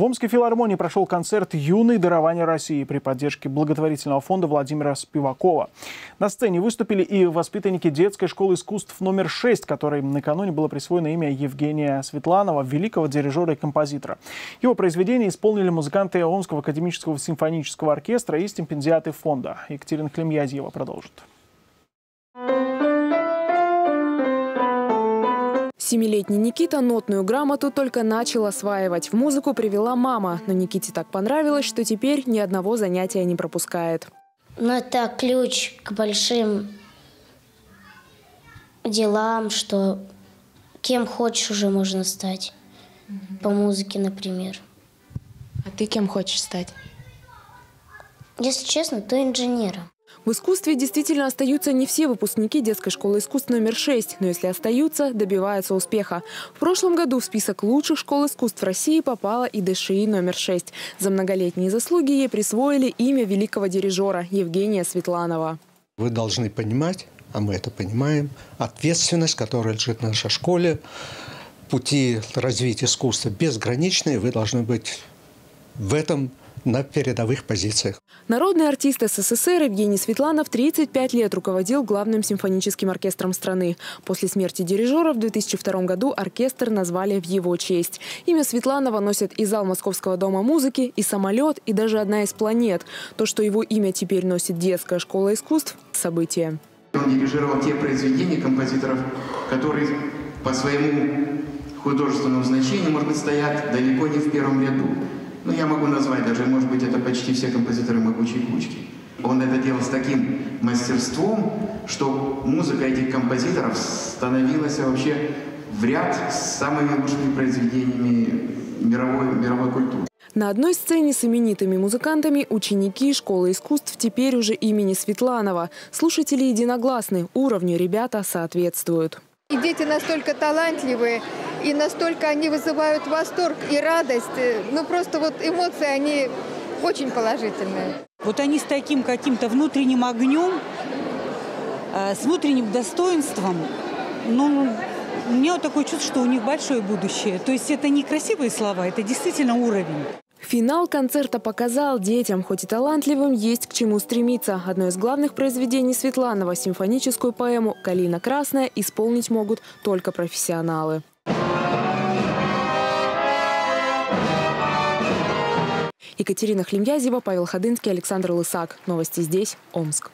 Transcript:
В Омской филармонии прошел концерт «Юные дарования России» при поддержке благотворительного фонда Владимира Спивакова. На сцене выступили и воспитанники детской школы искусств номер 6, которой накануне было присвоено имя Евгения Светланова, великого дирижера и композитора. Его произведения исполнили музыканты Омского академического симфонического оркестра и стипендиаты фонда. Екатерина Клемьязьева продолжит. Семилетний Никита нотную грамоту только начал осваивать. В музыку привела мама, но Никите так понравилось, что теперь ни одного занятия не пропускает. Ну, это ключ к большим делам, что кем хочешь уже можно стать. По музыке, например. А ты кем хочешь стать? Если честно, то инженером. В искусстве действительно остаются не все выпускники детской школы искусств номер 6, но если остаются, добиваются успеха. В прошлом году в список лучших школ искусств России попала и ДШИ номер 6. За многолетние заслуги ей присвоили имя великого дирижера Евгения Светланова. Вы должны понимать, а мы это понимаем, ответственность, которая лежит в нашей школе, пути развития искусства безграничные, вы должны быть в этом на передовых позициях. Народный артист СССР Евгений Светланов 35 лет руководил главным симфоническим оркестром страны. После смерти дирижера в 2002 году оркестр назвали в его честь. Имя Светланова носит и зал Московского дома музыки, и самолет, и даже одна из планет. То, что его имя теперь носит детская школа искусств – событие. Он дирижировал те произведения композиторов, которые по своему художественному значению, может быть, стоят далеко не в первом ряду. Ну, я могу назвать даже, может быть, это почти все композиторы могучей кучки. Он это делал с таким мастерством, что музыка этих композиторов становилась вообще в ряд с самыми лучшими произведениями мировой, мировой культуры. На одной сцене с именитыми музыкантами ученики школы искусств теперь уже имени Светланова. Слушатели единогласны, уровню ребята соответствуют. И дети настолько талантливые, и настолько они вызывают восторг и радость. Ну, просто вот эмоции, они очень положительные. Вот они с таким каким-то внутренним огнем, э, с внутренним достоинством, ну, у меня вот такое чувство, что у них большое будущее. То есть это не красивые слова, это действительно уровень. Финал концерта показал, детям, хоть и талантливым, есть к чему стремиться. Одно из главных произведений Светланова – симфоническую поэму «Калина красная» исполнить могут только профессионалы. Екатерина Хлемьязева, Павел Ходынский, Александр Лысак. Новости здесь, Омск.